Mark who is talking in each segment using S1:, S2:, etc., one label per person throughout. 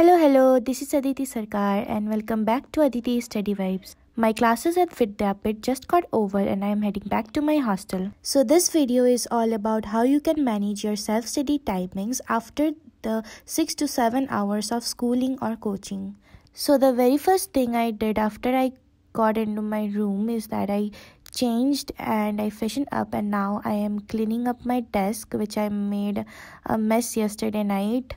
S1: Hello, hello, this is Aditi Sarkar and welcome back to Aditi Study Vibes. My classes at Vidyapeeth just got over and I am heading back to my hostel. So this video is all about how you can manage your self-study timings after the 6 to 7 hours of schooling or coaching. So the very first thing I did after I got into my room is that I changed and I freshened up and now I am cleaning up my desk which I made a mess yesterday night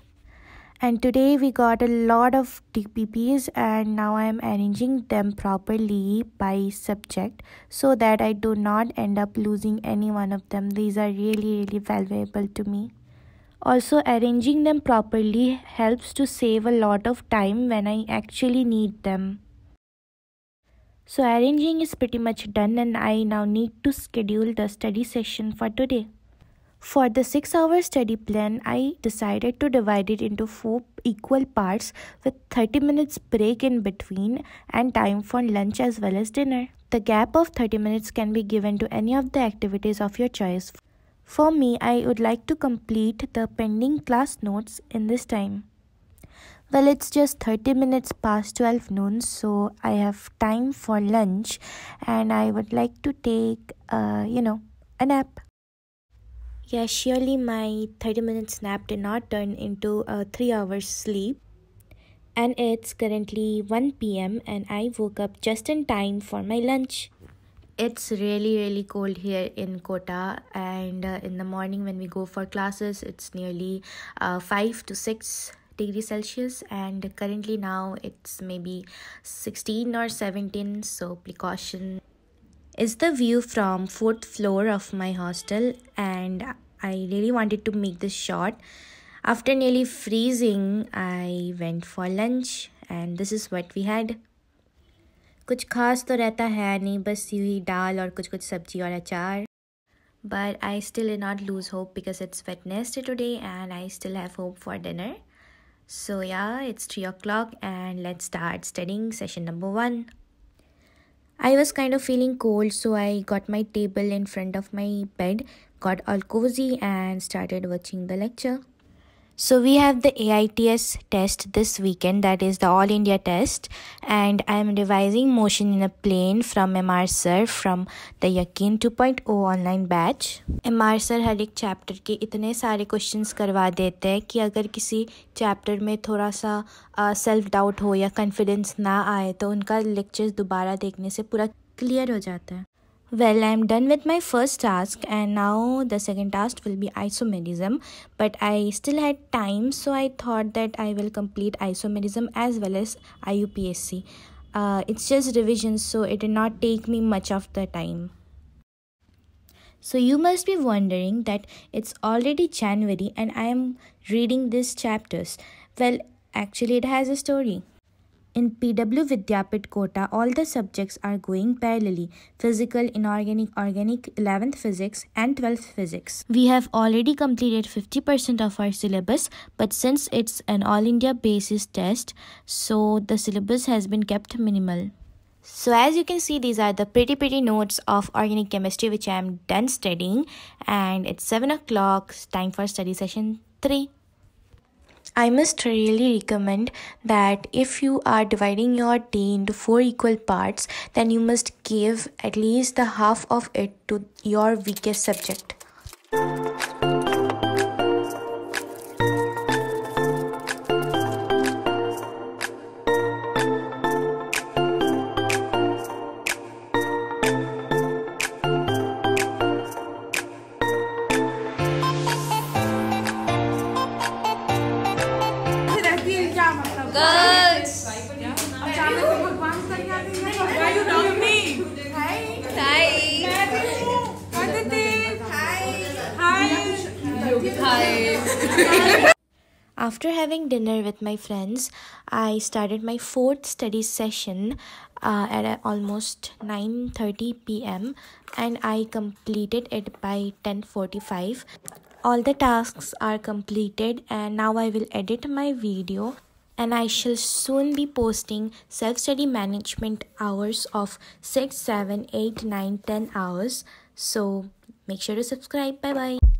S1: and today we got a lot of TPPs and now I am arranging them properly by subject so that I do not end up losing any one of them. These are really really valuable to me. Also arranging them properly helps to save a lot of time when I actually need them. So arranging is pretty much done and I now need to schedule the study session for today. For the 6 hour study plan, I decided to divide it into 4 equal parts with 30 minutes break in between and time for lunch as well as dinner. The gap of 30 minutes can be given to any of the activities of your choice. For me, I would like to complete the pending class notes in this time. Well, it's just 30 minutes past 12 noon, so I have time for lunch and I would like to take, uh, you know, a nap. Yeah, surely my 30 minutes nap did not turn into a 3 hours sleep. And it's currently 1 pm and I woke up just in time for my lunch. It's really really cold here in Kota and uh, in the morning when we go for classes it's nearly uh, 5 to 6 degrees celsius and currently now it's maybe 16 or 17 so precaution is the view from fourth floor of my hostel and I really wanted to make this short. After nearly freezing, I went for lunch and this is what we had. कुछ खास तो रहता है नहीं बस यूँ ही दाल और कुछ कुछ सब्जी और अचार but I still did not lose hope because it's Wednesday today and I still have hope for dinner. So yeah, it's 3 o'clock and let's start studying session number 1. I was kind of feeling cold so I got my table in front of my bed got all cozy and started watching the lecture. So we have the AITS test this weekend that is the all India test and I am revising motion in a plane from MR sir from the Yakin 2.0 online batch. MR sir हर एक chapter के इतने सारे questions करवा देते हैं कि अगर किसी चैप्टर में थोड़ा सा सेल्फ डाउट हो या कॉन्फिडेंस ना आए तो उनका लेक्चर्स दोबारा देखने से पूरा क्लियर हो जाता है well i'm done with my first task and now the second task will be isomerism. But i still had time so i thought that i will complete isomerism as well as IUPAC uh, it's just revision so it did not take me much of the time. So you must be wondering that it's already january and i am reading these chapters. Well actually it has a story in PW Vidyapeeth Kota, all the subjects are going parallelly physical, inorganic, organic, 11th physics, and 12th physics. We have already completed 50% of our syllabus, but since it's an all India basis test, so the syllabus has been kept minimal. So as you can see, these are the pretty pretty notes of organic chemistry which I am done studying and it's 7 o'clock, time for study session 3. I must really recommend that if you are dividing your day into four equal parts, then you must give at least the half of it to your weakest subject. After having dinner with my friends, I started my fourth study session uh, at almost 9:30 p.m. and I completed it by 10:45. All the tasks are completed and now I will edit my video and I shall soon be posting self-study management hours of 6, 7, 8, 9, 10 hours. So make sure to subscribe. Bye bye.